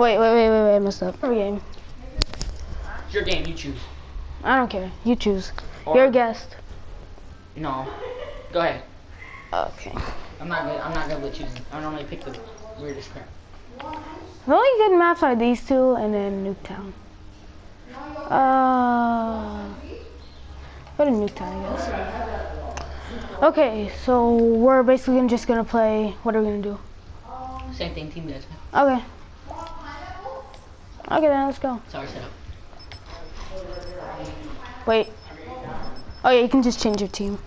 Wait, wait, wait, wait, wait, I messed up. Our game. It's your game. You choose. I don't care. You choose. Or, You're a guest. No. Go ahead. Okay. I'm not good. I'm not good with choosing. I normally pick the weirdest crap. The only good maps are these two and then Nuketown. Uh, go to Nuketown, I guess. Okay, so we're basically just gonna play. What are we gonna do? Same thing. Team deathmatch. Okay. Okay, then let's go. Sorry, setup. Wait. Oh yeah, you can just change your team.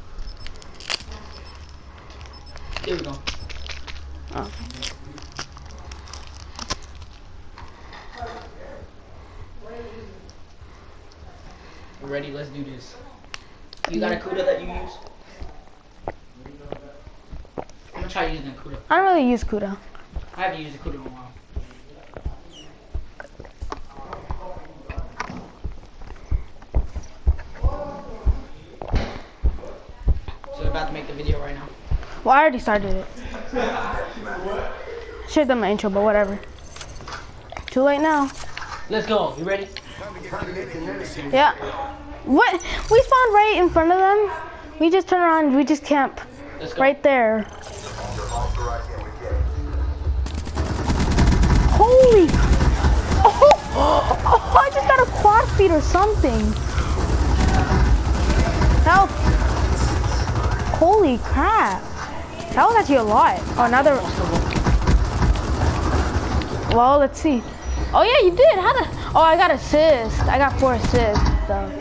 Here we go. Oh. We're ready. Let's do this. You got a Kuda that you use? I'm gonna try using a Kuda. I don't really use Kuda. I haven't used a Kuda in a while. So we're about to make the video right now. Well, I already started it. Should have done my intro, but whatever. Too late now. Let's go. You ready? Yeah. What? We spawned right in front of them. We just turn around. We just camp right there. Holy! Oh, oh, I just got a quad feed or something. Help! Holy crap! That was actually a lot. Oh, another. Well, let's see. Oh yeah, you did. How the? Oh, I got assist. I got four assists. So.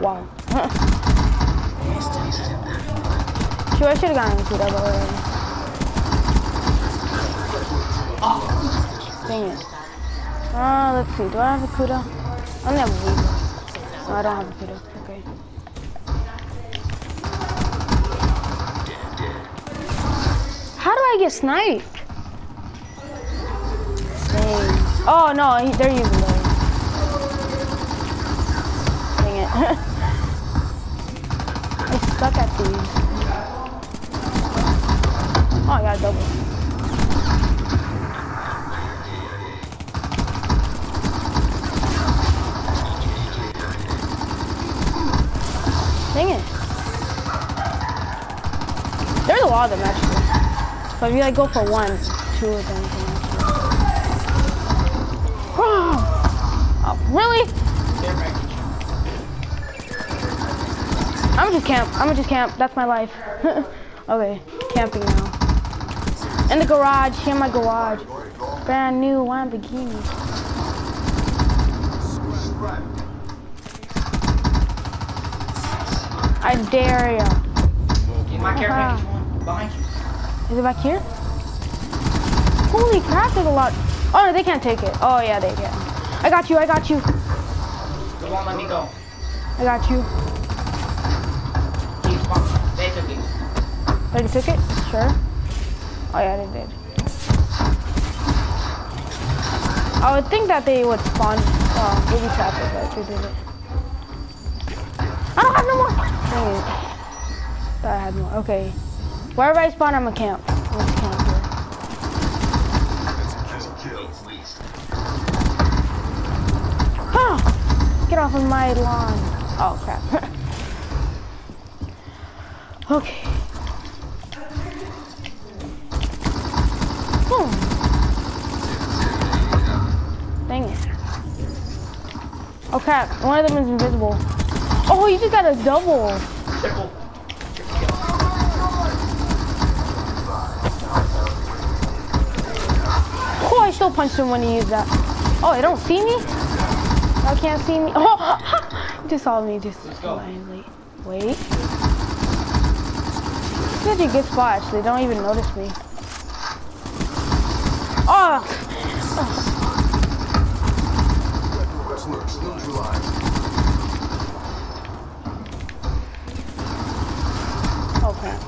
Wow. sure, I should have gotten into that, but whatever. Dang it. Uh, let's see. Do I have a Kuda? I only have a Weevil. No, I don't have a Kuda. Okay. Do I? Dang. Oh no, he, they're using those. Dang it. I suck at these. Oh, I got a double. Dang it. There's a lot of them actually. But if you like go for one, two of them can actually. Oh, really? I'm gonna just camp. I'm gonna just camp. That's my life. okay, camping now. In the garage. Here in my garage. Brand new Lamborghini. I dare ya. Get my care package one behind you. Is it back here? Holy crap, there's a lot. Oh, no, they can't take it. Oh, yeah, they can. I got you, I got you. They won't let me go. I got you. They took it. Oh, Already took it? Sure. Oh, yeah, they did. I would think that they would spawn. Uh, oh, maybe trap it, but they did it. I don't have no more. Dang it. Thought I had more. Okay. Wherever I spawn, I'm a camp. Let's camp here. Ah! Get off of my lawn. Oh, crap. okay. Boom. Dang it. Oh crap, one of them is invisible. Oh, you just got a double. Triple. Oh, still punched him when he used that. Oh, they don't see me? Oh, I can't see me. Oh, you just saw me just blindly. Wait. Such a good spot, actually. Don't even notice me. Oh! Oh crap.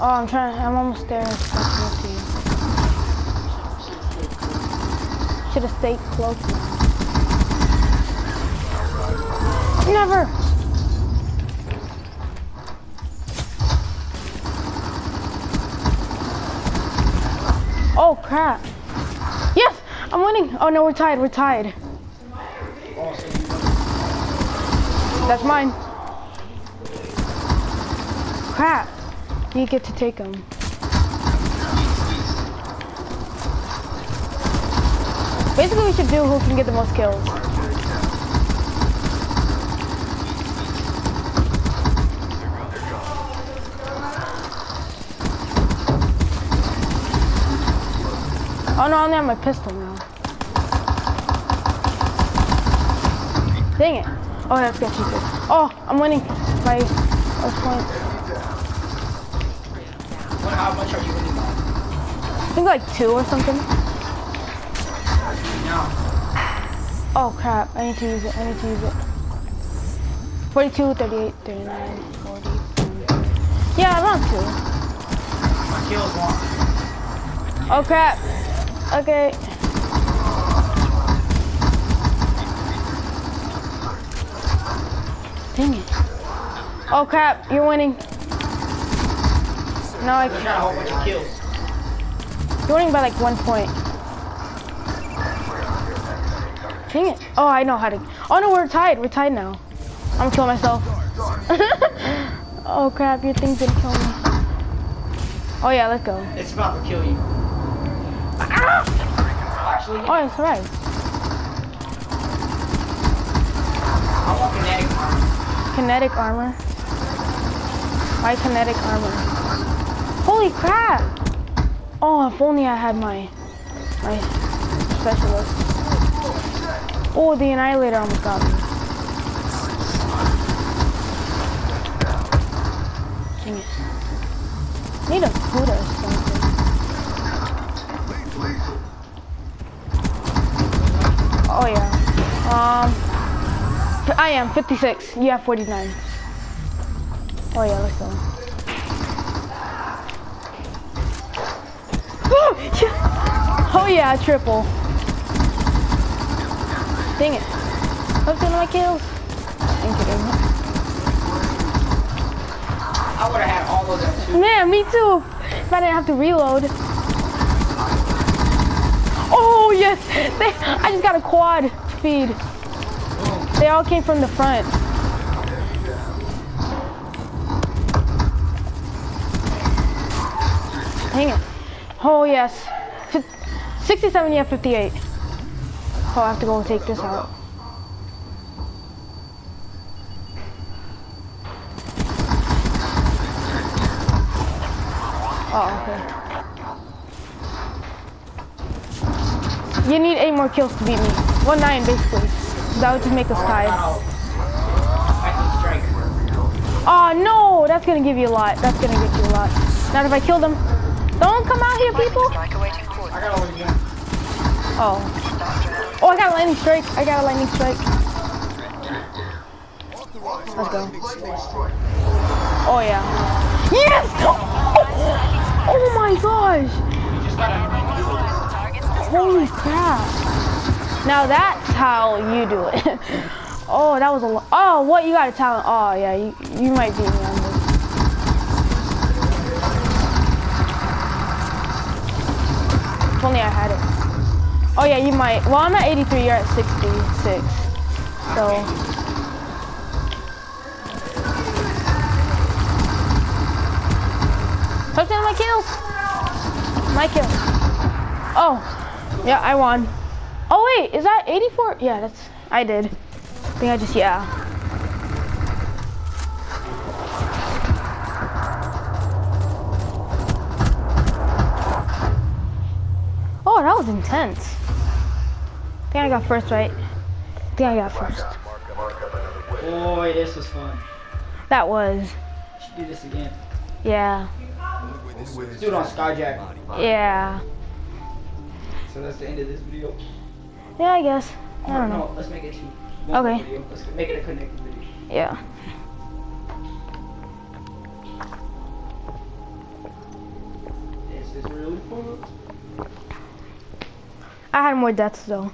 Oh, I'm trying. I'm almost there. Should have stayed close. Never. Oh crap. Yes! I'm winning. Oh no, we're tied. We're tied. That's mine. Crap. You get to take them. Basically, we should do who can get the most kills. Oh no, I only have my pistol now. Dang it. Oh, that's got cheated. Oh, I'm winning by a point. How much are you winning by? I think like two or something. Oh crap, I need to use it, I need to use it. 42, 38, 39, 40. Yeah, around two. my kills one. Oh crap. Okay. Dang it. Oh crap, you're winning. No, I can't. got a whole bunch. You're winning by like one point. Dang it. Oh, I know how to. Oh no, we're tied. We're tied now. I'm gonna kill myself. oh crap, your thing's gonna kill me. Oh yeah, let's go. It's about to kill you. Actually, Oh, it's right. I want kinetic armor. Kinetic armor. Why kinetic armor? Holy crap! Oh, if only I had my my specialist. Oh, the annihilator almost got me. Dang it. Need a food or something. Oh yeah. Um. I am 56. You have 49. Oh yeah, let's go. oh yeah, triple. Dang it. One of my kills? I'm kidding. I would have had all of them too. Man, me too. If I didn't have to reload. Oh yes! They, I just got a quad feed. They all came from the front. Dang it. Oh, yes. Fif- 67, yeah, 58. Oh, I have to go and take this out. Oh, okay. You need eight more kills to beat me. One nine, basically. That would just make us tied. Wow. Lightning strike. Oh no, that's gonna give you a lot. That's gonna get you a lot. Not if I kill them. Don't come out here, people. I coordinates. got all of them. Oh. Oh, I got a lightning strike. I got a lightning strike. Let's go. Oh yeah. Yes! Oh, oh my gosh! Holy crap! Now that's how you do it. oh, that was a lot. Oh, what? You got a talent. Oh yeah, you you might beat me on this. If only I had it. Oh yeah, you might. Well, I'm at 83. You're at 66. So. Touchdown my kills. My kill. Oh, yeah, I won. Oh wait, is that 84? Yeah, that's. I did. I think I just yeah. Oh, that was intense. I think I got first, right? I think I got first. Boy, this was fun. That was. Should do this again. Yeah. Let's do it on Skyjack. Yeah. So that's the end of this video. Yeah, I guess. I don't know. No, let's make it two. One Okay. Video. Let's make it a connected video. Yeah. This is really fun. I had more deaths though.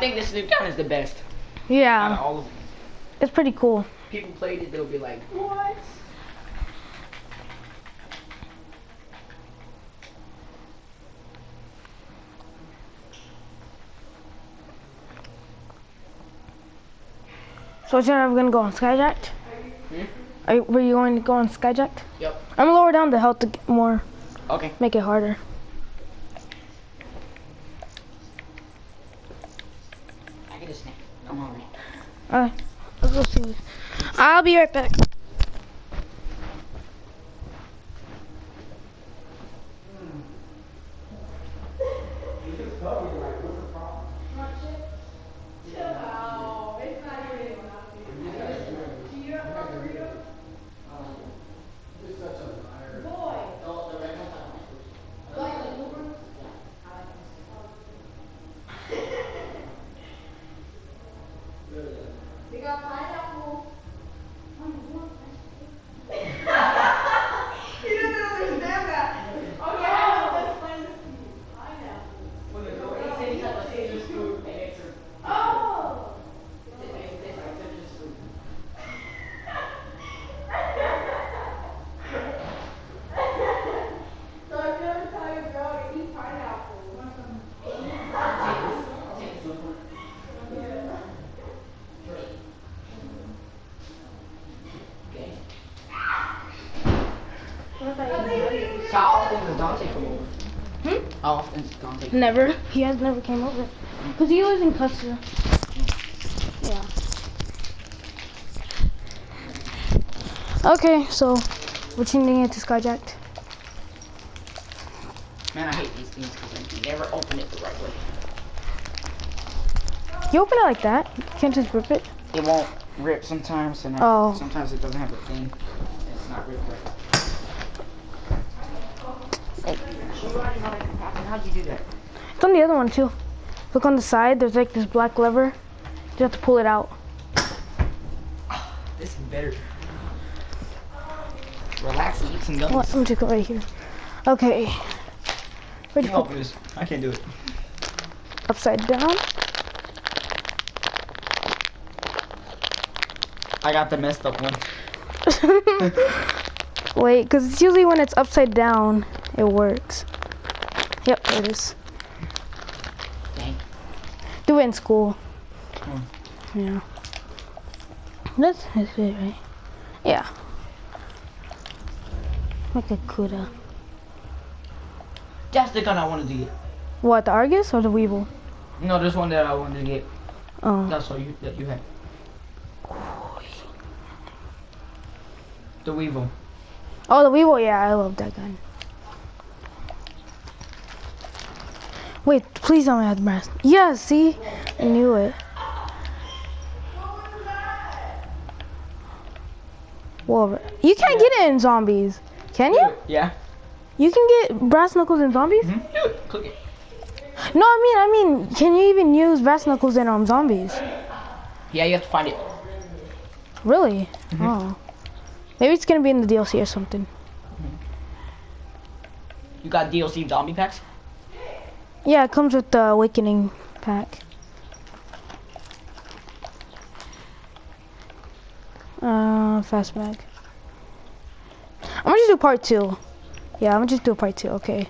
Think this Nuketown is the best out of Yeah. all of them. It's pretty cool. People played it, they'll be like, what? So you're never gonna go on Skyjacked? Hmm? Are you, were you going to go on Skyjacked? Yep. I'm gonna lower down the health to get more, Okay. make it harder. I get a snack. I'm hungry. Alright, let's go see. I'll be right back. How often does Dante come over? Hmm? How often does Dante come Never. He has never came over. Cause he lives in Custer. Yeah. Okay, so we're changing it to Skyjacked. Man, I hate these things because I never open it the right way. You open it like that. You can't just rip it. It won't rip sometimes, and Oh. sometimes it doesn't have a thing. It's not ripped right. Hey, how you know that can happen. How'd you do that? It's on the other one too. Look on the side. There's like this black lever. You have to pull it out. This is better. Relax and eat some gummies. Let me just go right here. Okay. Ready You open this. I can't do it. upside down. I got the messed up one. Wait, because it's usually when it's upside down, it works. Yep, there it is. Dang. Do it in school. Hmm. Yeah. That's, that's it, right? Yeah. Like a Kuda. That's the gun I wanted to get. What, the Argus or the Weevil? No, this one that I wanted to get. Oh. That's all you that you had. The Weevil. Oh, the Weevil, yeah, I love that gun. Wait, please don't have brass. Yeah, see? I knew it. Whoa, you can't get it in zombies, can you? Yeah. You can get brass knuckles in zombies? Mhm. Do it. Click it. No, I mean, I mean, can you even use brass knuckles in um zombies? Yeah, you have to find it. Really? Oh. Maybe it's gonna be in the DLC or something. You got DLC zombie packs? Yeah, it comes with the Awakening pack. Uh, fast mag. I'm gonna just do part two. Yeah, I'm gonna just do part two. Okay.